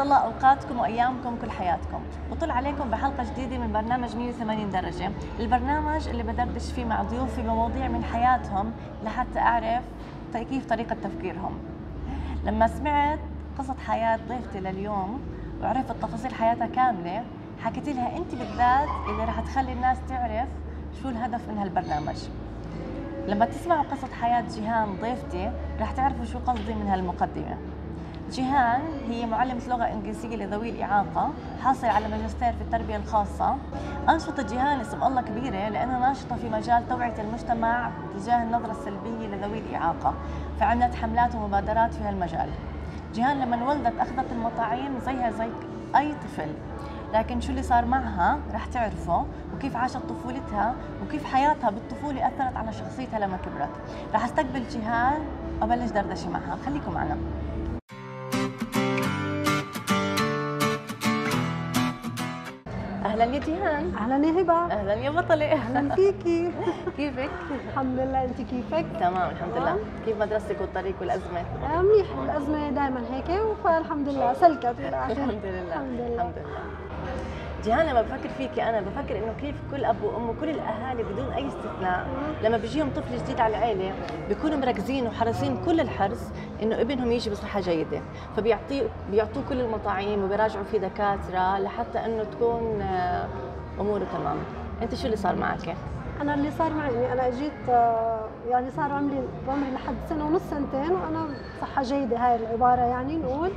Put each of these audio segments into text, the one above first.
الله أوقاتكم وأيامكم كل حياتكم. وطل عليكم بحلقة جديدة من برنامج 180 درجة. البرنامج اللي بدردش فيه مع ضيوفي بمواضيع من حياتهم لحتى أعرف كيف طريقة تفكيرهم. لما سمعت قصة حياة ضيفتي لليوم وعرفت تفاصيل حياتها كاملة حكيت لها انت بالذات اللي رح تخلي الناس تعرف شو الهدف من هالبرنامج. لما تسمعوا قصة حياة جيهان ضيفتي رح تعرفوا شو قصدي من هالمقدمة. جيهان هي معلمة لغة إنجليزية لذوي الإعاقة حاصلة على ماجستير في التربية الخاصة. أنشطة جيهان اسم الله كبيرة لأنها ناشطة في مجال توعية المجتمع تجاه النظرة السلبية لذوي الإعاقة فعملت حملات ومبادرات في هالمجال. جيهان لما ولدت أخذت المطاعيم زيها زي أي طفل. لكن شو اللي صار معها؟ رح تعرفه وكيف عاشت طفولتها وكيف حياتها بالطفولة أثرت على شخصيتها لما كبرت. رح أستقبل جيهان وأبلش دردشة معها. خليكم معنا. أهلا يا جيهان. أهلا يا هبة. أهلا يا بطلة. أهلا فيكي. كيفك؟ الحمد لله انت كيفك؟ تمام الحمد لله. كيف مدرستك والطريق والأزمة؟ آه، منيح الأزمة دائما هيك فالحمد لله سلكت. الحمد لله. الحمد لله. جيهان لما بفكر فيكي أنا بفكر إنه كيف كل اب وأم وكل الأهالي بدون أي استثناء لما بيجيهم طفل جديد على العيلة بيكونوا مركزين وحريصين كل الحرص إنه ابنهم يجي بصحة جيدة. فبيعطيه بيعطوه كل المطاعيم وبيراجعوا فيه دكاترة لحتى إنه تكون آه، أموره تمام. أنت شو اللي صار معك؟ أنا اللي صار معي أنا اجيت آه، يعني صار عمري عمري لحد سنة ونص سنتين وأنا صحة جيدة هاي العبارة يعني نقول.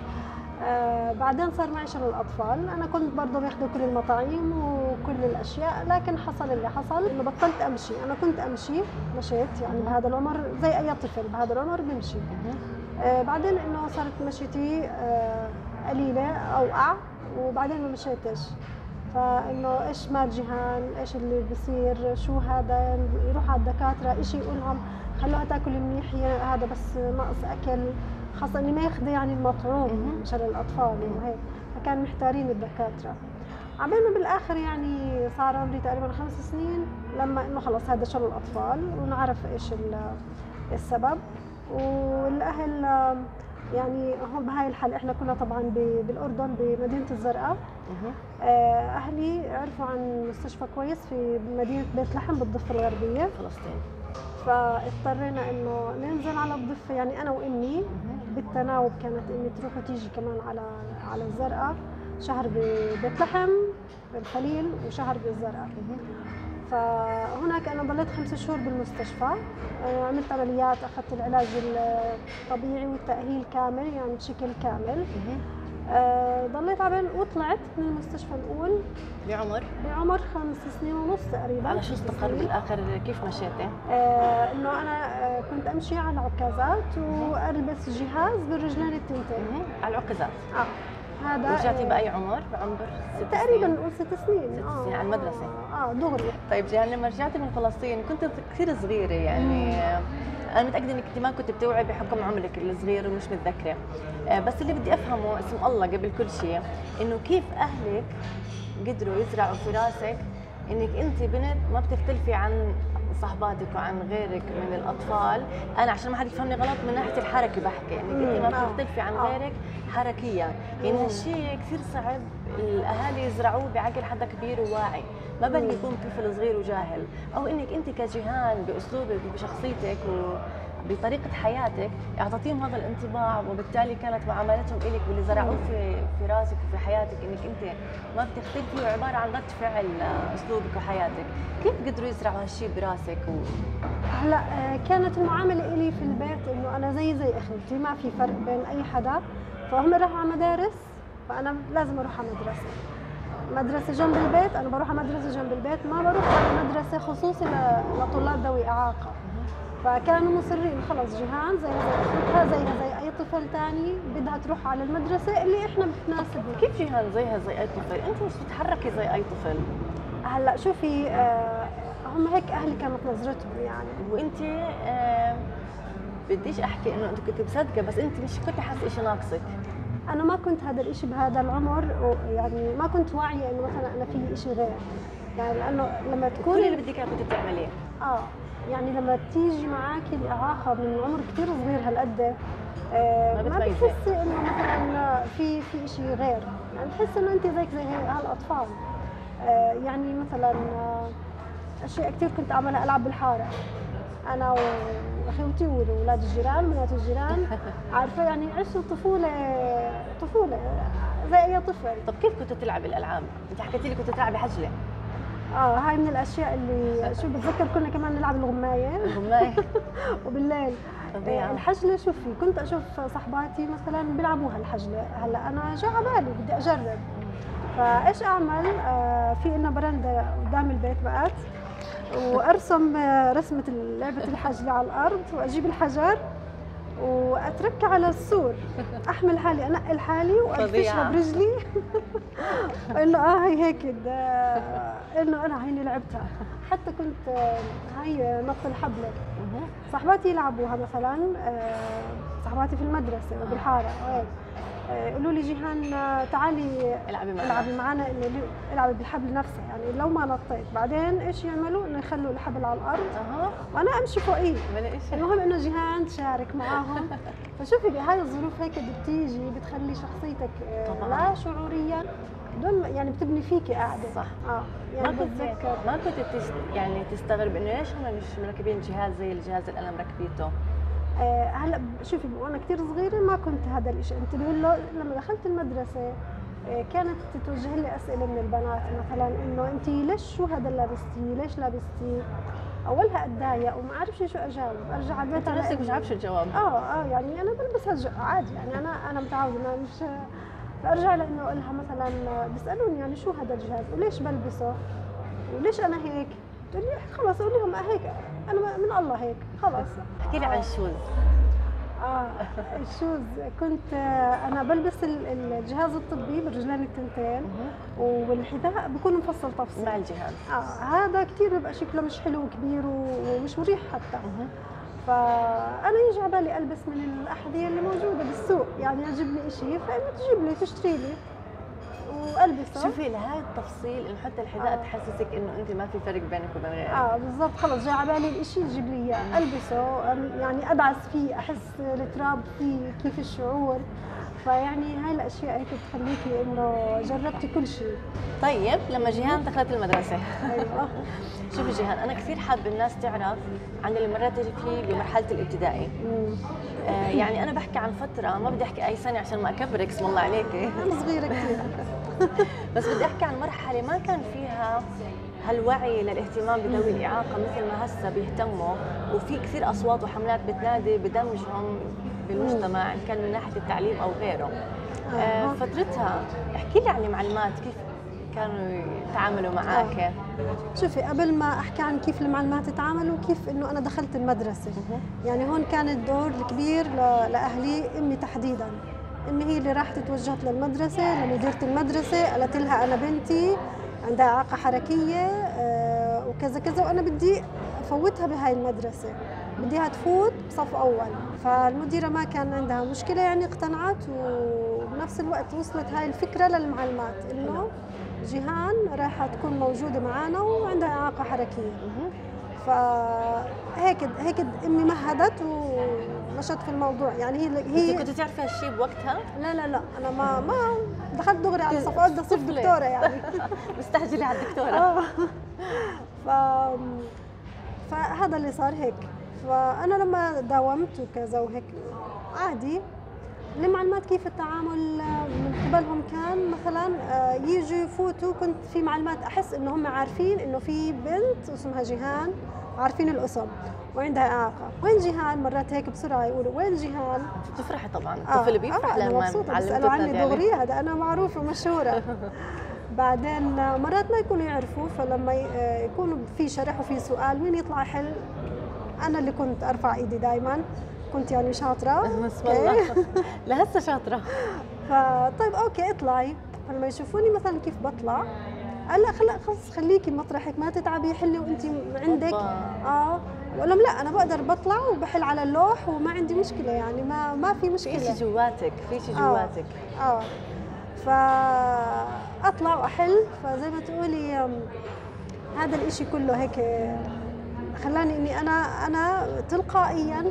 آه بعدين صار معي شلل الأطفال. أنا كنت برضه باخذ كل المطاعيم وكل الأشياء لكن حصل اللي حصل إنه بطلت أمشي. أنا كنت أمشي مشيت يعني بهذا العمر زي أي طفل بهذا العمر بمشي. آه بعدين إنه صارت مشيتي آه قليلة اوقع وبعدين ما مشيتش فإنه إيش مال جيهان إيش اللي بصير شو هذا يروح على الدكاترة شيء يقول لهم خلوها تاكل منيح هذا بس ناقص أكل. خاصة اني ما ياخذ يعني المطعوم مشان الأطفال وهيك. فكان محتارين الدكاترة. عبين ما بالآخر يعني صار عمري تقريبا خمس سنين لما إنه خلص هذا شل الأطفال ونعرف إيش ال- السبب. والأهل يعني هون بهاي الحال إحنا كنا طبعا بالأردن بمدينة الزرقاء. آه، أهلي عرفوا عن مستشفى كويس في مدينة بيت لحم بالضفة الغربية. فلسطين. فاضطرينا إنه ننزل على الضفة. يعني أنا وإمي بالتناوب كانت إمي تروح وتيجي كمان على على الزرقاء. شهر ببيت لحم بالخليل وشهر بالزرقاء. فهناك أنا ضليت خمس شهور بالمستشفى. عملت عمليات أخذت العلاج الطبيعي والتأهيل كامل يعني بشكل كامل. آه، ضليت عبين وطلعت من المستشفى الأول. بعمر؟ بعمر خمس سنين ونص تقريبا. على شو ست استقر. بالآخر؟ كيف مشيتي؟ آه إنه أنا آه كنت أمشي على عكازات وألبس جهاز بالرجلين التنتين. على العكازات؟ آه. هذا رجعتي آه، بأي عمر؟ بعمر ست تقريبا سنين. نقول ست سنين ست سنين على المدرسة. آه دغري طيب جيهان لما رجعتي من فلسطين كنت كثير صغيرة يعني أنا متأكدة إنك أنت ما كنت بتوعي بحكم عمرك الصغير ومش متذكرة آه، بس اللي بدي أفهمه اسم الله قبل كل شيء إنه كيف أهلك قدروا يزرعوا في راسك إنك أنت بنت ما بتختلفي عن صحباتك وعن غيرك من الأطفال أنا عشان ما حد يفهمني غلط من ناحية الحركة بحكي انك انت مم. ما آه. بتختلفي عن آه. غيرك حركيا يعني مم. هالشيء كثير صعب الأهالي يزرعوه بعقل حدا كبير وواعي ما بل. يكون طفل صغير وجاهل أو إنك أنت كجيهان بأسلوبك وبشخصيتك وبطريقه حياتك أعطيتيهم هذا الانطباع وبالتالي كانت معاملتهم الك واللي زرعوه في في راسك وفي حياتك إنك أنت ما بتختلفي وعباره عن رد فعل أسلوبك وحياتك. كيف قدروا يزرعوا هالشيء براسك و... هلا آه كانت المعامله إلي في البيت إنه أنا زي زي اخوتي ما في فرق بين أي حدا. فهم راحوا على مدارس فأنا لازم أروح على مدرسة. مدرسة جنب البيت أنا بروح على مدرسة جنب البيت ما بروح على مدرسة خصوصي لطلاب ذوي إعاقة. فكانوا مصرين خلص جيهان زي زي اختها زيها زي أي طفل ثاني بدها تروح على المدرسة اللي إحنا بتناسبنا كيف جيهان زيها زي أي طفل؟ أنت مش بتتحركي زي أي طفل؟ هلأ شوفي آه هم هيك أهلي كانت نظرتهم يعني. وأنت آه بديش أحكي إنه أنت كنت مصدقة بس أنت مش كنت حاسة شيء ناقصك. أنا ما كنت هذا الشيء بهذا العمر يعني ما كنت واعية إنه مثلا أنا في شيء غير. يعني لأنه لما كل تكوني اللي بدك إياه كنت بتعمليه. آه. يعني لما تيجي معك الإعاقة من عمر كثير صغير هالقد آه، ما. بتحسي إنه مثلا في في شيء غير. يعني بتحسي إنه أنت زيك زي هالأطفال. آه، يعني مثلا آه، أشياء كثير كنت أعملها ألعب بالحارة. أنا وأخوتي واولاد الجيران وبنات الجيران. عارفة؟ يعني عشت طفولة طفولة زي أي طفل. طب كيف كنت تلعب الألعاب؟ أنت حكيتي لي كنت تلعبي حجله آه هاي من الأشياء اللي شو بتذكر كنا كمان نلعب الغماية. الغماية. وبالليل. فظيعة. آه، الحجلة شوفي كنت أشوف صحباتي مثلا بيلعبوها الحجلة. هلأ أنا جا على بالي بدي أجرب. فإيش أعمل؟ آه في لنا برندة قدام البيت بقت وأرسم آه، رسمة لعبة الحجلة على الأرض وأجيب الحجر. واتركها على السور. أحمل حالي أنقل حالي فظيعة. وادفشها برجلي له آه هي هيك إنه أنا هيني لعبتها. حتى كنت آه، هي نط الحبل. مهم. صاحباتي يلعبوها مثلا آه، صاحباتي في المدرسة وبالحاره وهيك آه، يقولوا لي جيهان آه، تعالي العبي معنا. العبي معنا العبي بالحبل نفسه يعني لو ما نطيت. بعدين إيش يعملوا؟ إنه يخلوا الحبل على الأرض. أها. وأنا أمشي فوقيه المهم إنه جيهان تشارك معاهم. فشوفي بهاي الظروف هيك بتيجي بتخلي شخصيتك آه، طبعاً. لا شعوريا. دون يعني بتبني فيكي قاعدة. صح. آه ما يعني كنت بتذكر ما كنت يعني تستغرب إنه ليش هم مش مركبين جهاز زي الجهاز اللي أنا مركبيته هلا شوفي وأنا كثير صغيرة ما كنت هذا الشيء انتبه له لما دخلت المدرسة آه، كانت تتوجه لي أسئلة من البنات مثلا إنه أنت ليش شو هذا اللي لابستيه ليش لابستيه أولها أتضايق وما أعرفش شو أجاوب. أرجع على البيت أنت نفسك مش عارفه شو الجواب آه آه يعني أنا بلبسها ج- عادي يعني أنا أنا متعودة أنا مش فأرجع لإنه أقول لها مثلا بيسالوني يعني شو هذا الجهاز؟ وليش بلبسه؟ وليش أنا هيك؟ لي خلص قولي لهم هيك. أنا من الله هيك خلص احكي لي عن ال shoes. آه ال shoes. كنت آه، أنا بلبس ال- الجهاز الطبي بالرجلين التنتين والحذاء بكون مفصل تفصيل. مع الجهاز. آه هذا كثير بيبقى شكله مش حلو وكبير ومش مريح حتى. فأنا يجي على بالي ألبس من الأحذية اللي موجودة بالسوق. يعني لي شيء فانه تجيب لي تشتري لي. وألبسه. شوفي لهذا التفصيل إنه حتى الحذاء آه. تحسسك إنه أنت ما في فرق بينك وبين غيرك. آه بالضبط. خلص جاي على بالي الشيء يجيب لي إياه. ألبسه. يعني أدعس فيه أحس التراب فيه كيف الشعور. فيعني هاي الاشياء هيك بتخليكي إنه جربتي كل شيء طيب لما جيهان دخلت المدرسة. أيوه. شوفي جيهان أنا كثير حابة الناس تعرف عن اللي مريتي فيه بمرحلة الابتدائي. آه يعني أنا بحكي عن فترة ما بدي أحكي أي سنة عشان ما أكبرك اسم الله عليكي أنا صغيرة كثير. بس بدي أحكي عن مرحلة ما كان فيها هالوعي للاهتمام بذوي الإعاقة مثل ما هسه بيهتموا. وفي كثير أصوات وحملات بتنادي بدمجهم بالمجتمع إن كان من ناحية التعليم أو غيره. آه آه. فترتها احكي لي عن المعلمات كيف كانوا يتعاملوا معك شوفي قبل ما أحكي عن كيف المعلمات تعاملوا كيف إنه أنا دخلت المدرسة. يعني هون كان الدور الكبير لأهلي أمي تحديدا. امي هي اللي راحت توجهت للمدرسة لمديره المدرسة قالت لها أنا بنتي عندها إعاقة حركية آه، وكذا كذا وأنا بدي أفوتها بهاي المدرسة. بديها تفوت بصف أول. فالمديرة ما كان عندها مشكلة يعني اقتنعت وبنفس الوقت وصلت هاي الفكرة للمعلمات إنه جيهان راح تكون موجودة معنا وعندها إعاقة حركية. فهيك هيك امي مهدت ومشت في الموضوع. يعني هي انت هي كنت تعرفي هالشيء بوقتها؟ لا لا لا أنا ما ما دخلت دغري على صف بدي اصير. دكتورة يعني. مستعجلة على الدكتورة. آه. ف فهذا اللي صار هيك. فأنا لما داومت وكذا وهيك عادي. المعلومات كيف التعامل من قبلهم كان. مثلا آه، يجوا يفوتوا كنت في معلومات أحس انه هم عارفين إنه في بنت اسمها جيهان عارفين الاسم. وعندها اعاقه وين جيهان؟ مرات هيك بسرعة يقولوا وين جيهان؟ بتفرحي طبعا. آه، الطفل بيفرح آه لما مبسوطة معلمته بيسألوا عني. دغري هذا أنا معروفة ومشهورة. بعدين آه، مرات ما يكونوا يعرفوا فلما آه، يكونوا في شرح وفي سؤال مين يطلع يحل أنا اللي كنت أرفع إيدي دائما كنت يعني شاطرة. بسم okay؟ الله لهسه شاطرة. فطيب okay اطلعي. فلما يشوفوني مثلا كيف بطلع قال لا خلص خليكي مطرحك ما تتعبي حلي وانت عندك. آه. بقول لهم لا أنا بقدر بطلع وبحل على اللوح وما عندي مشكلة يعني ما ما في مشكله في شيء جواتك في شيء آه. جواتك. آه. فاطلع وأحل. فزي ما تقولي هذا الإشي كله هيك خلاني إني أنا أنا تلقائيا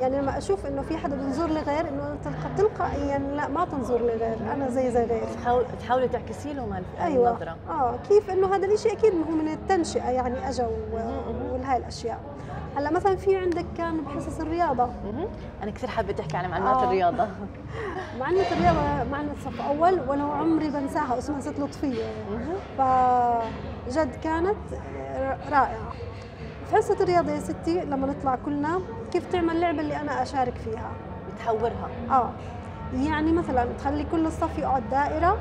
يعني لما أشوف إنه في حدا بنظر لغير إنه تلقائيا لا ما تنظر لغير أنا زي زي غيري. تحاول تحاولي تعكسي لهم أيوه. النظرة. آه كيف إنه هذا الشيء أكيد هو من التنشئة يعني اجى وهاي الأشياء. هلأ مثلا في عندك كان بحصص الرياضة. أنا كثير حابة تحكي عن معلومات آه. الرياضة. معلمة الرياضة معلمة صف أول ولو عمري بنساها اسمها ست لطفية. مهم. فجد كانت رائعة. في حصة الرياضة يا ستي لما نطلع كلنا كيف تعمل اللعبة اللي أنا أشارك فيها. بتحورها آه. يعني مثلا تخلي كل الصف يقعد دائرة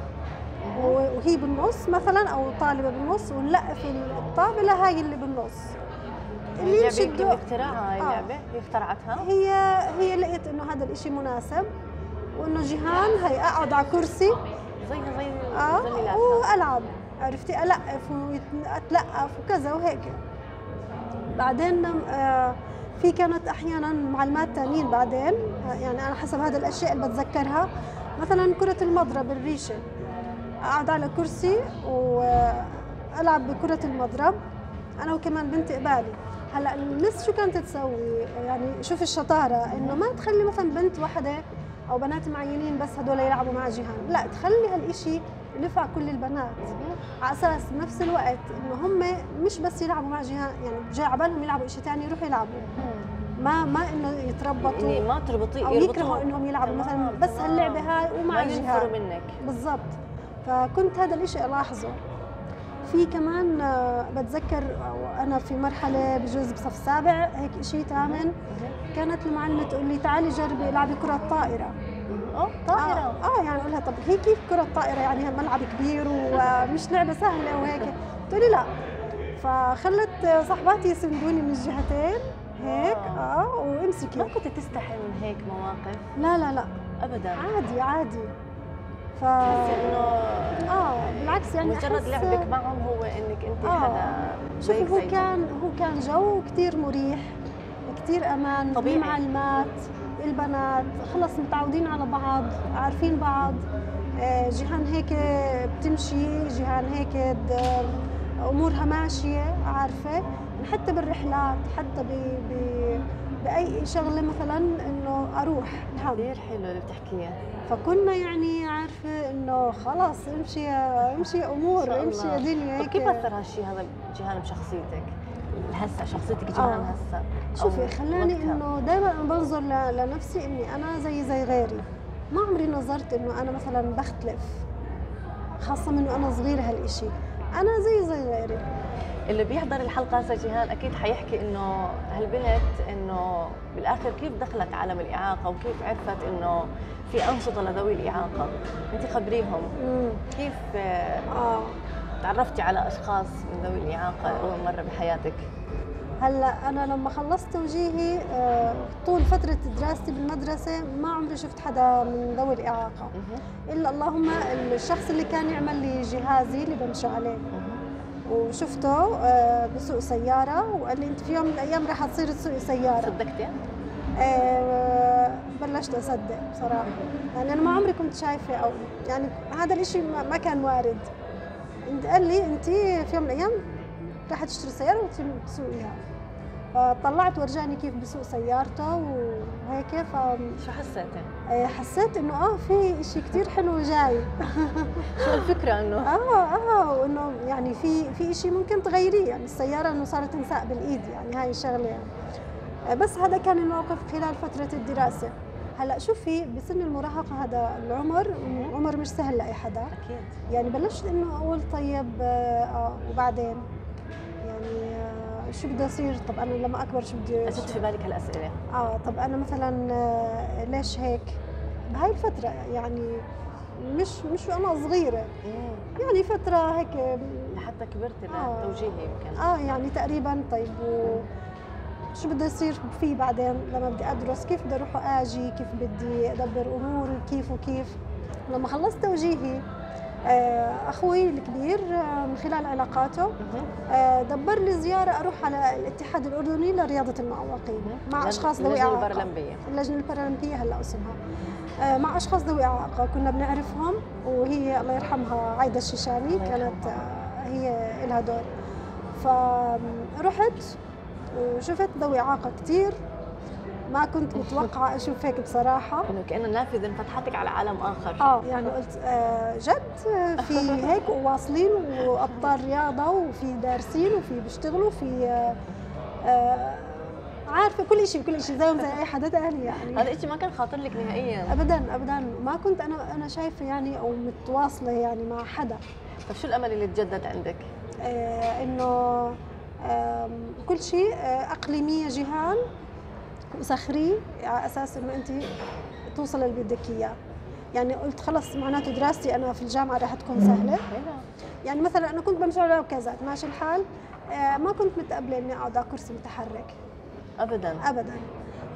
وهي بالنص مثلا أو طالبة بالنص ونلقف الطابلة هاي اللي بالنص. اللي اللعبه الدو- اختراعها هاي آه. اللعبه هي اخترعتها هي هي لقيت إنه هذا الإشي مناسب وإنه جيهان هي أقعد على كرسي. زيها زي آه. وألعب. عرفتي؟ ألقف واتلقف وكذا وهيك. بعدين آه في كانت أحيانا معلمات تانيين بعدين يعني أنا حسب هذا الأشياء اللي بتذكرها. مثلا كرة المضرب الريشة. اقعد على كرسي وألعب بكرة المضرب أنا وكمان بنت قبالي. هلأ المس شو كانت تسوي؟ يعني شوف الشطارة إنه ما تخلي مثلا بنت واحدة أو بنات معينين بس هدول يلعبوا مع جيهان. لأ تخلي هالشيء ينفع كل البنات. على أساس بنفس الوقت إنه هم مش بس يلعبوا مع جيهان يعني جاي على بالهم يلعبوا شيء ثاني يروحوا يلعبوا. ما ما إنه يتربطوا يعني ما تربطي أو يكرهوا إنهم يلعبوا مثلا تمام، بس. هاللعبة هاي ومع جيهان منك. بالضبط. فكنت هذا الإشي ألاحظه. في كمان آه، بتذكر آه، أنا في مرحلة بجوز بصف سابع هيك شيء ثامن كانت المعلمة تقول لي تعالي جربي العبي كرة طائره آه طائرة. آه, آه يعني أقول لها طب هي كيف كرة طائره يعني ملعب كبير ومش لعبة سهلة وهيك. تقولي لا. فخلت صاحباتي يسندوني من الجهتين هيك آه وامسكي ما كنت تستحي من هيك مواقف؟ لا لا لا. ابدا. عادي عادي. ف إنه آه بالعكس يعني مجرد أحس- لعبك معهم هو إنك أنت آه. حدا شوفي هو. كان هو كان جو كثير مريح كثير أمان طبيعي. المعلمات البنات خلص متعودين على بعض عارفين بعض. آه، جيهان هيك بتمشي جيهان هيك أمورها ماشية عارفة؟ حتى بالرحلات حتى ب ب بأي شغلة مثلا إنه أروح. نعم. كثير حلو اللي بتحكيه. فكنا يعني عارفة إنه خلص امشي امشي أمور امشي يا. دنيا طب هيك. كيف أثر هالشيء هذا جيهان بشخصيتك؟ هسه شخصيتك جيهان آه. هسه شوفي خلاني. إنه دائما بنظر لنفسي إني أنا زي زي غيري. ما عمري نظرت إنه أنا مثلا بختلف خاصة من وأنا صغيرة هالإشي. أنا زي زي غيري. اللي بيحضر الحلقة هسه جيهان أكيد حيحكي إنه هالبنت إنه بالآخر كيف دخلت عالم الإعاقة وكيف عرفت إنه في أنشطة لذوي الإعاقة؟ انت خبريهم. مم. كيف آه. تعرفتي على أشخاص من ذوي الإعاقة اول مره بحياتك هلا أنا لما خلصت توجيهي آه، طول فترة دراستي بالمدرسة ما عمري شفت حدا من ذوي الإعاقة. إلا اللهم الشخص اللي كان يعمل لي جهازي اللي بمشي عليه. وشفته آه، بسوق سيارة وقال لي أنت في يوم من الأيام رح تصيري تسوقي سيارة صدقتي؟ آه، بلشت أصدق بصراحة يعني أنا ما عمري كنت شايفة أو يعني هذا الإشي ما كان وارد قال لي انت في يوم من الأيام رح تشتري سيارة وتسوقيها فطلعت ورجاني كيف بسوق سيارته وهيك شو حسيتي؟ فحسيت إنه آه في إشي كتير حلو جاي. شو الفكرة إنه؟ آه آه وإنه يعني في في شيء ممكن تغيريه يعني السيارة إنه صارت تنساق بالإيد يعني هاي الشغله يعني آه، بس هذا كان الموقف خلال فترة الدراسة. هلا شوفي بسن المراهقة هذا العمر عمر مش سهل لأي حدا. أكيد. يعني بلشت إنه أقول طيب آه آه، وبعدين؟ يعني آه شو بدي أصير؟ طب أنا لما أكبر شو بدي اجت في بالك هالأسئلة؟ آه طب أنا مثلا آه ليش هيك؟ بهاي الفترة يعني مش مش وأنا صغيرة. مم. يعني فترة هيك لحتى كبرت آه. لتوجيهي يمكن. آه يعني تقريبا طيب و شو بدي يصير فيه بعدين لما بدي أدرس؟ كيف بدي أروح وآجي؟ كيف بدي أدبر اموري كيف وكيف؟ لما خلصت توجيهي آه، أخوي الكبير آه، من خلال علاقاته. آه، دبر لي زيارة أروح على الاتحاد الأردني لرياضة المعوقين مع أشخاص ذوي إعاقة. البرلمبية. اللجنه البرلمبية هلأ اسمها. مع أشخاص ذوي إعاقة كنا بنعرفهم وهي الله يرحمها عايدة الشيشاني كانت هي لها دور. فرحت وشفت ذوي اعاقه كثير ما كنت متوقعة أشوف هيك بصراحة. إنه كأنه نافذه انفتحتك على عالم آخر. آه يعني قلت آه جد آه، في هيك وواصلين وأبطال رياضة وفي دارسين وفي بيشتغلوا في آه آه عارفة كل شيء كل شيء زيهم زي أي حدا ثاني يعني. هذا الشيء ما كان خاطر لك نهائيا. ابدا ابدا. ما كنت أنا أنا شايفة يعني أو متواصلة يعني مع حدا. طيب شو الأمل اللي تجدد عندك؟ آه إنه كل شيء آه أقليمية جيهان وسخريه على أساس إنه أنت توصل اللي بدك اياه يعني قلت خلص معناته دراستي أنا في الجامعة راح تكون سهلة. يعني مثلا أنا كنت بمشي على كذا ماشي الحال آه ما كنت متقبلة إني أقعد على كرسي متحرك. ابدا. ابدا.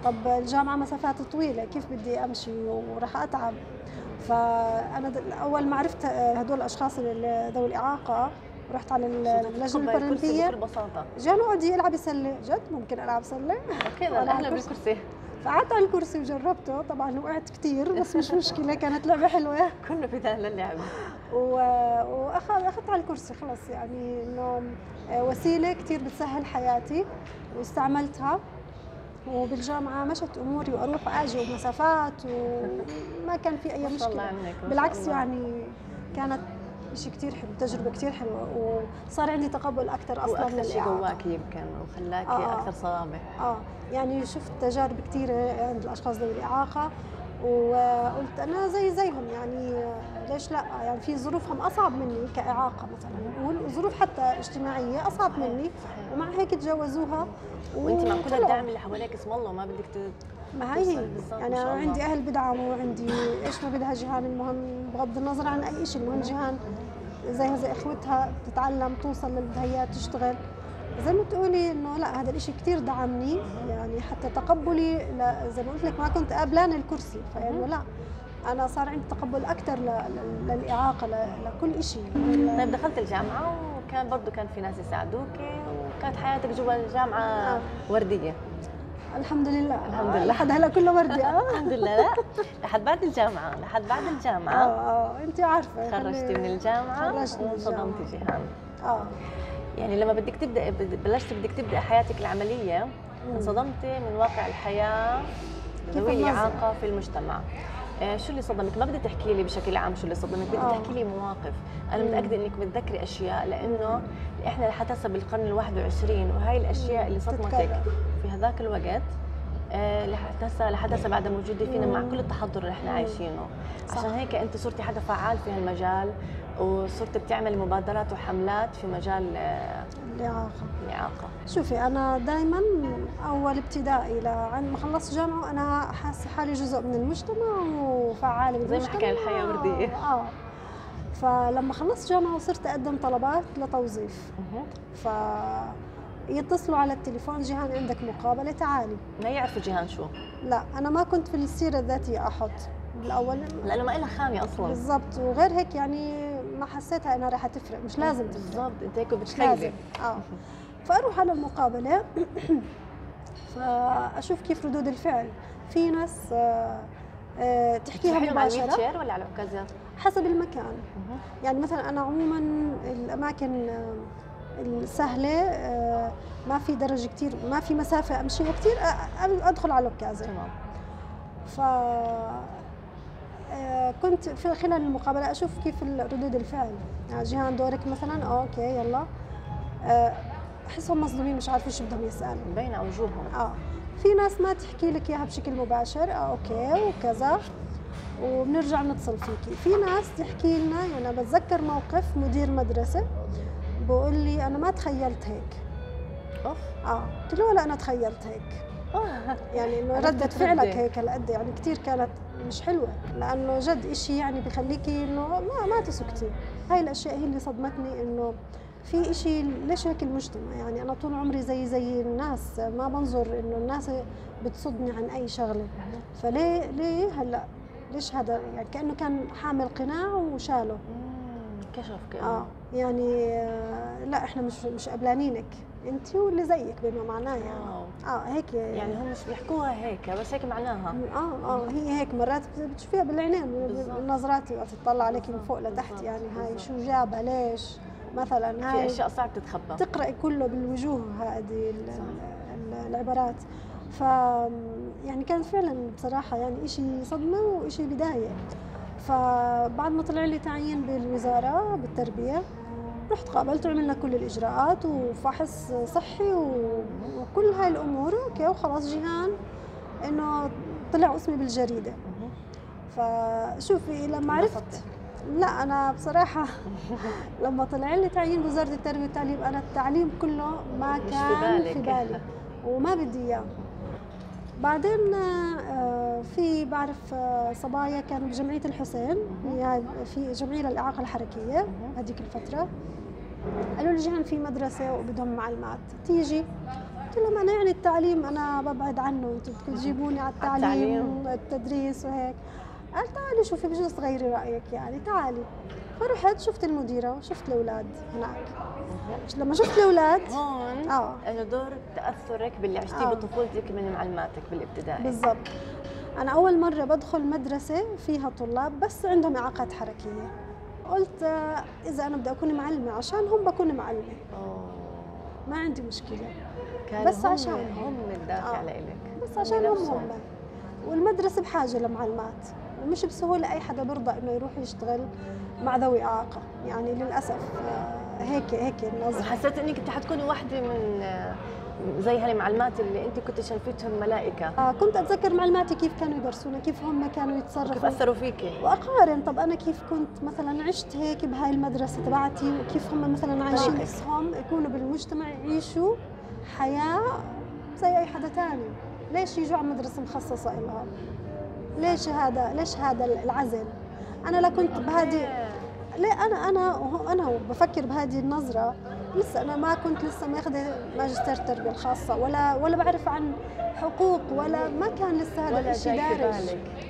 طب الجامعة مسافات طويلة كيف بدي أمشي وراح أتعب؟ فأنا أول ما عرفت آه، هدول الأشخاص اللي ذوي الإعاقة رحت على ال- اللجنة الاولمبيه بكل بساطة. يلعب سله جد ممكن ألعب سله على الكرسي. بالكرسي. فقعدت على الكرسي وجربته. طبعا وقعت كثير بس مش مشكلة كانت لعبة حلوة. كله بدال للعب واخذ أخذت على الكرسي خلص. يعني إنه وسيلة كثير بتسهل حياتي واستعملتها. وبالجامعة مشت أموري وأروح واجي ومسافات وما كان في ما شاء بالعكس. يعني كانت شيء كثير حلو تجربة كثير حلوة وصار عندي تقبل أكثر أصلا وأكثر شيء. جواك يمكن وخلاكي آه. أكثر صلابه آه يعني شفت تجارب كثيرة عند الأشخاص ذوي الإعاقة وقلت أنا زي زيهم يعني ليش لا يعني في ظروفهم أصعب مني كإعاقة مثلا نقول وظروف حتى اجتماعية أصعب مني. ومع هيك تجاوزوها وأنت مع كل. الدعم اللي حواليك اسم الله ما بدك. ما هي بالضبط، يعني. عندي أهل بدعموا عندي إيش ما بدها جيهان المهم بغض النظر عن أي شيء المهم جيهان زيها زي إخوتها تتعلم توصل للي بدها اياه تشتغل. زي ما تقولي إنه لا هذا الشيء كثير دعمني. يعني حتى تقبلي ل- زي ما قلت لك ما كنت قابلان الكرسي. فإنه لا أنا صار عندي تقبل أكثر للإعاقة لكل شيء طيب دخلت الجامعة وكان برضه كان في ناس يساعدوك وكانت حياتك جوا الجامعة آه. وردية. الحمد لله. الحمد لله. لحد هلا كله وردي آه. الحمد لله. لا لحد بعد الجامعة. لحد بعد آه الجامعة. آه انت عارفة. خرجتي من الجامعة خرجت من وانصدمتي. جيهان آه. يعني لما بدك تبدأ بلشتي بدك تبدأ حياتك العملية انصدمتي من واقع الحياة كيف ذوي؟ الإعاقة في المجتمع. شو اللي صدمك؟ ما بدي تحكي لي بشكل عام شو اللي صدمك، بدي آه. تحكي لي مواقف، أنا مم. متأكدة إنك متذكري أشياء لأنه إحنا حتى بالقرن ال 21 وهي الأشياء اللي صدمتك. في هذاك الوقت آه، لحتى لحتى بعد موجودة فينا مع. كل التحضر اللي إحنا. عايشينه،. عشان هيك أنت صرتي حدا فعال في هالمجال وصرت بتعملي مبادرات وحملات في مجال آه، الإعاقة. الإعاقة. شوفي أنا دائما أول ابتدائي لعند ما خلصت جامعة وأنا حاسه حالي جزء من المجتمع وفعالة زي ما بالمجتمع. حكى الحياة وردية. آه. فلما خلصت جامعة وصرت أقدم طلبات لتوظيف. ف يتصلوا على التليفون جيهان عندك مقابلة تعالي. ما يعرفوا جيهان شو؟ لا أنا ما كنت في السيرة الذاتية أحط بالأول. لأنه ما لها خامة أصلا. بالضبط. وغير هيك يعني ما حسيتها إنها راح تفرق مش لازم تفرق. بالضبط أنت هيك بتخيلي. آه. فأروح على المقابلة. فأشوف كيف ردود الفعل. في ناس آه، آه، تحكيها مباشرة. chair ولا على العكازات؟ حسب المكان. يعني مثلا أنا عموما الأماكن آه، السهلة آه، ما في درجه كثير ما في مسافة أمشيها كثير أدخل على العكازة تمام. ف كنت في خلال المقابلة أشوف كيف ردود الفعل. يعني جيهان دورك مثلا. آه، okay يلا. آه، أحسهم مصدومين مش عارفين شو بدهم يسألوا. مبين على وجوههم آه في ناس ما تحكي لك إياها بشكل مباشر. آه okay وكذا. وبنرجع نتصل فيكي في ناس تحكي لنا يعني أنا بتذكر موقف مدير مدرسة بقول لي أنا ما تخيلت هيك. أوف. آه قلت له ولا أنا تخيلت هيك. آه. يعني إنه ردة. فعلك هيك هالقد يعني كثير كانت مش حلوة لأنه جد إشي يعني بخليكي إنه ما ما تسكتي. هاي الأشياء هي اللي صدمتني إنه في إشي ليش هيك المجتمع؟ يعني أنا طول عمري زي زي الناس ما بنظر إنه الناس بتصدني عن أي شغلة. فليه ليه هلأ؟ ليش هذا؟ يعني كأنه كان حامل قناع وشاله. كشف آه كأنه يعني آه لأ إحنا مش مش قبلانينك. انت واللي زيك بما معناه يعني. آه هيك. يعني هم مش بيحكوها هيك بس هيك معناها. آه آه هي هيك مرات بتشوفيها بالعينين. بالنظرات وقت تطلع عليك من فوق لتحت يعني هاي. شو جابها ليش؟ مثلا في هاي أشياء صعب تتخبى. تقرأي كله بالوجوه هذه العبارات. ف يعني كانت فعلا بصراحة يعني شيء صدمة وشيء بداية. فبعد ما طلع لي تعيين بالوزارة بالتربية رحت قابلت وعملنا كل الإجراءات وفحص صحي وكل هاي الأمور أوكي وخلاص جيهان إنه طلع اسمي بالجريدة. فشوفي لما عرفت لا أنا بصراحة لما طلع لي تعيين وزارة التربية والتعليم أنا التعليم كله ما كان في, في بالي وما بدي إياه. بعدين آه، في بعرف آه، صبايا كانوا بجمعية الحسين يعني في جمعية للإعاقة الحركية هذيك الفترة. قالوا لي جيهان في مدرسة وبدهم معلمات. تيجي؟ قلت لهم أنا يعني التعليم أنا ببعد عنه. أنتم بدكم تجيبوني على التعليم التدريس وهيك. قال تعالي شوفي بجوز تغيري رأيك يعني. تعالي. فرحت شفت المديرة وشفت الأولاد هناك. لما شفت الأولاد هون؟ آه. له دور تاثرك باللي عشتيه آه. بطفولتك من معلماتك بالابتدائي. بالضبط. أنا أول مرة بدخل مدرسة فيها طلاب بس عندهم إعاقات حركية. قلت إذا أنا بدي أكون معلمة عشانهم بكون معلمة. أوه. ما عندي مشكلة. كان بس عشان هم. الدافع آه. لإلك بس عشان هم هم. والمدرسة بحاجة لمعلمات. ومش بسهولة أي حدا برضى إنه يروح يشتغل مع ذوي إعاقة. يعني للأسف آه، هيك هيك النظرة. حسيت إنك كنت حتكوني وحدة من زي هالمعلمات اللي انت كنت شايفتهم ملائكة. آه كنت أتذكر معلماتي كيف كانوا يدرسونا كيف هم كانوا يتصرفوا كيف أثروا فيكي وأقارن طب أنا كيف كنت مثلا عشت هيك بهاي المدرسة تبعتي؟ وكيف هم مثلا عايشين اسهم يكونوا بالمجتمع يعيشوا حياة زي أي حدا ثاني ليش يجوا على مدرسة مخصصة لهم ليش هذا ليش هذا العزل؟ أنا لا كنت بهذه ليه أنا أنا أنا بفكر بهذه النظرة. لسه أنا ما كنت لسه ماخذة ماجستير التربية الخاصة ولا ولا بعرف عن حقوق ولا ما كان لسه هذا الشيء دارج.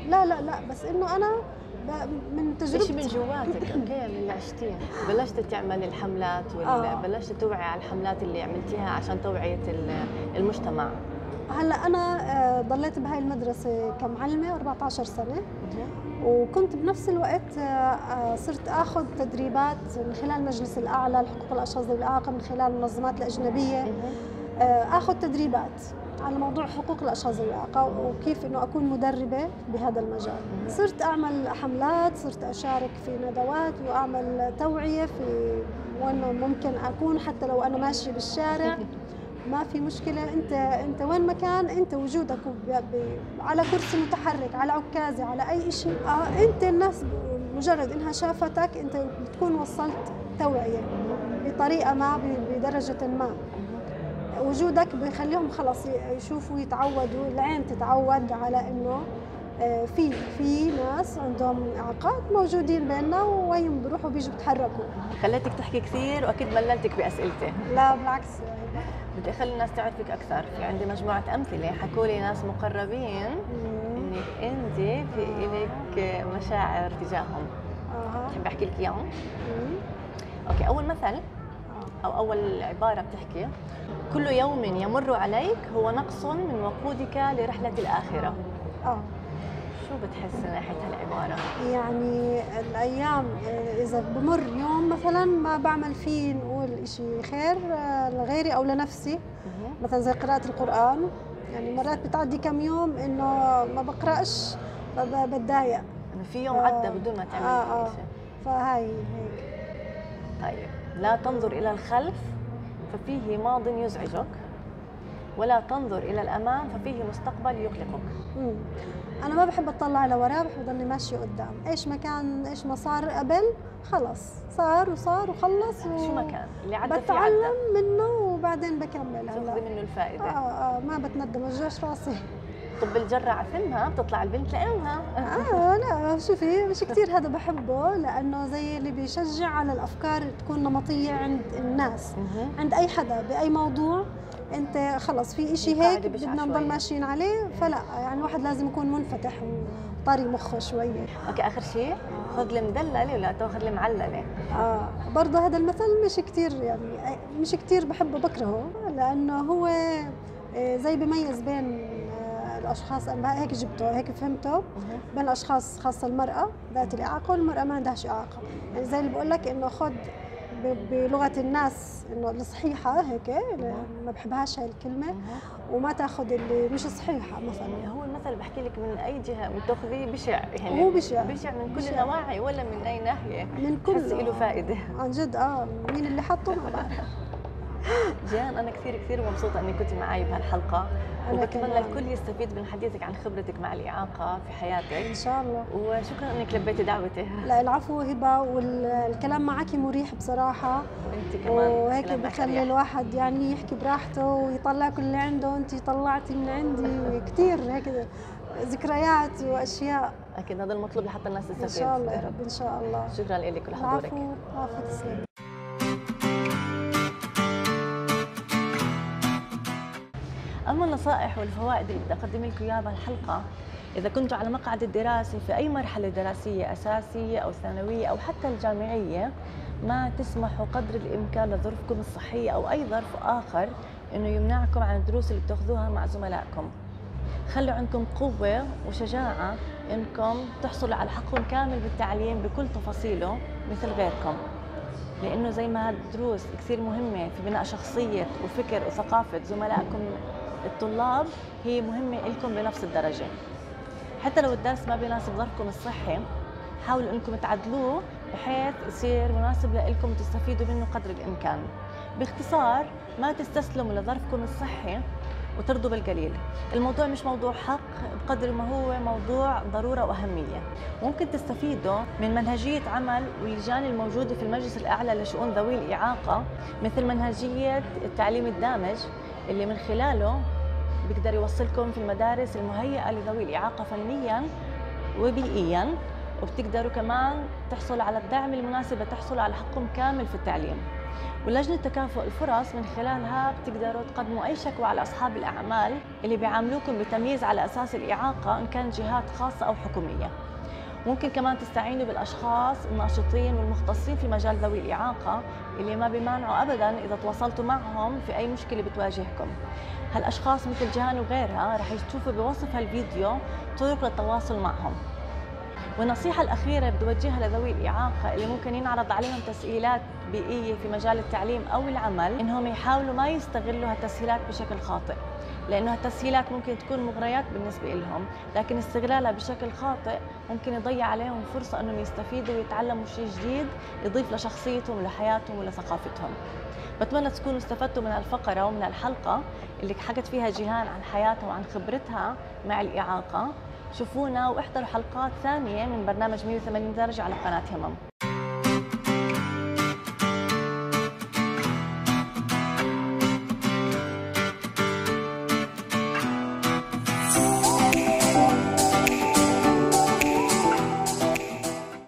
لا لا لا بس إنه أنا من تجربتي شيء من جواتك؟ أوكي من اللي عشتيه بلشت تعملي الحملات آه. بلشت توعي على الحملات اللي عملتيها عشان توعية المجتمع. هلأ أنا آه، ضليت بهاي المدرسة كمعلمه 14 سنة. وكنت بنفس الوقت آه، آه، صرت آخذ تدريبات من خلال المجلس الأعلى لحقوق الأشخاص ذوي الاعاقه من خلال المنظمات الأجنبية. آخذ تدريبات على موضوع حقوق الأشخاص ذوي الاعاقه وكيف إنه أكون مدربة بهذا المجال. صرت أعمل حملات صرت أشارك في ندوات وأعمل توعية في وين ممكن أكون حتى لو أنا ماشية بالشارع. ما في مشكلة أنت أنت وين ما كان أنت وجودك على كرسي متحرك على عكازة على أي شيء. آه أنت الناس مجرد إنها شافتك أنت بتكون وصلت توعية بطريقة ما بدرجة ما. وجودك بيخليهم خلص يشوفوا يتعودوا العين تتعود على إنه آه، في في ناس عندهم إعاقات موجودين بيننا وهم بيروحوا بيجوا بيتحركوا. خليتك تحكي كثير وأكيد مللتك بأسئلتي. لا بالعكس. بدي أخلي الناس تعرفك أكثر. في عندي مجموعة أمثلة. حكوا لي ناس مقربين انك انت في لك مشاعر تجاههم. تحب أحكي لك إياهم؟ أوكي أول مثل أو أول عبارة بتحكي كل يوم يمر عليك هو نقص من وقودك لرحلة الآخرة. آه. شو بتحس من ناحية هالعبارة؟ يعني الأيام إذا بمر يوم مثلا ما بعمل فيه شيء خير آه، لغيري أو لنفسي. مثلا زي قراءة القرآن. يعني مرات بتعدي كم يوم إنه ما بقرأش بتضايق. إنه في يوم عدى بدون ما تعمل آه آه. فهاي هيك. طيب. لا تنظر إلى الخلف ففيه ماض يزعجك. ولا تنظر إلى الامام ففيه مستقبل يقلقك أنا ما بحب أطلع لورا بحب أضلني ماشية قدام. إيش ما كان إيش ما صار قبل خلص صار وصار وخلص و... شو ما كان؟ اللي عدى بتعلم منه وبعدين بكمل. هلا. منه الفائدة. آه آه ما بتندم. الجوش راسي. طب الجرة على فمها بتطلع البنت لامها آه لا شوفي مش كثير هذا بحبه لأنه زي اللي بيشجع على الأفكار تكون نمطية عند الناس. عند أي حدا بأي موضوع. انت خلص في شيء هيك بدنا نضل ماشيين عليه فلا يعني الواحد لازم يكون منفتح وطري مخه شوية. أوكي آخر شيء خذ المدلله ولا تاخذ المعلله آه برضه هذا المثل مش كثير يعني مش كثير بحبه بكرهه لأنه هو آه، زي بميز بين آه، الأشخاص أنا هيك جبته هيك فهمته بين الأشخاص خاصة المرأة ذات الإعاقة والمرأة ما عندهاش إعاقة. يعني زي اللي بقول لك إنه خذ بلغة الناس إنه الصحيحة هيك ما بحبهاش هاي الكلمة. وما تاخذ اللي مش صحيحة مثلا. يعني هو المثل بحكي لك من أي جهة بتاخذيه بشع يعني هو بشع. بشع من كل النواحي ولا من أي ناحية. من كل له فائدة. عن جد آه. مين اللي حطه؟ ما بعرف. جيان أنا كثير كثير مبسوطة انك كنت معي بهالحلقة وبتمنى الكل يستفيد من حديثك عن خبرتك مع الإعاقة في حياتك. إن شاء الله. وشكرا إنك لبيتي دعوتي. لا العفو هبه والكلام معك مريح بصراحة. وانت كمان. وهيك بخلي الواحد يعني يحكي براحته ويطلع كل اللي عنده. أنت طلعتي من عندي كثير هيك ذكريات وأشياء. أكيد هذا المطلوب لحتى الناس تستفيد. ان شاء الله يا رب. إن شاء الله. شكرا لك ولحضورك العفو العفو تسلم. النصائح والفوائد اللي بدي أقدم لكم إياها بهالحلقة إذا كنتوا على مقعد الدراسة في أي مرحلة دراسية أساسية أو ثانوية أو حتى الجامعية ما تسمحوا قدر الإمكان لظروفكم الصحية أو أي ظرف آخر إنه يمنعكم عن الدروس اللي بتاخذوها مع زملائكم. خلوا عندكم قوة وشجاعة إنكم تحصلوا على حقكم كامل بالتعليم بكل تفاصيله مثل غيركم. لأنه زي ما هالدروس كثير مهمة في بناء شخصية وفكر وثقافة زملائكم الطلاب هي مهمة لكم بنفس الدرجة. حتى لو الدرس ما بيناسب ظرفكم الصحي حاولوا إنكم تعدلوه بحيث يصير مناسب لكم تستفيدوا منه قدر الإمكان. باختصار ما تستسلموا لظرفكم الصحي وترضوا بالقليل. الموضوع مش موضوع حق بقدر ما هو موضوع ضرورة وأهمية. ممكن تستفيدوا من منهجية عمل واللجان الموجودة في المجلس الأعلى لشؤون ذوي الإعاقة مثل منهجية التعليم الدامج. اللي من خلاله بيقدر يوصلكم في المدارس المهيئة لذوي الإعاقة فنيا وبيئيا وبتقدروا كمان تحصلوا على الدعم المناسب لتحصلوا على حقكم كامل في التعليم. ولجنة تكافؤ الفرص من خلالها بتقدروا تقدموا أي شكوى على أصحاب الأعمال اللي بيعاملوكم بتمييز على أساس الإعاقة إن كانت جهات خاصة أو حكومية. ممكن كمان تستعينوا بالأشخاص الناشطين والمختصين في مجال ذوي الإعاقة اللي ما بيمانعوا ابدا إذا تواصلتوا معهم في أي مشكلة بتواجهكم. هالأشخاص مثل جهان وغيرها رح تشوفوا بوصف هالفيديو طرق للتواصل معهم. والنصيحة الأخيرة بدي أوجهها لذوي الإعاقة اللي ممكن ينعرض عليهم تسهيلات بيئية في مجال التعليم أو العمل إنهم يحاولوا ما يستغلوا هالتسهيلات بشكل خاطئ. لأنه التسهيلات ممكن تكون مغريات بالنسبة لهم لكن استغلالها بشكل خاطئ ممكن يضيع عليهم فرصة أنهم يستفيدوا ويتعلموا شيء جديد يضيف لشخصيتهم ولحياتهم ولثقافتهم. بتمنى تكونوا استفدتوا من الفقرة ومن الحلقة اللي حكت فيها جيهان عن حياتها وعن خبرتها مع الإعاقة. شوفونا وإحضروا حلقات ثانية من برنامج 180 درجة على قناة همم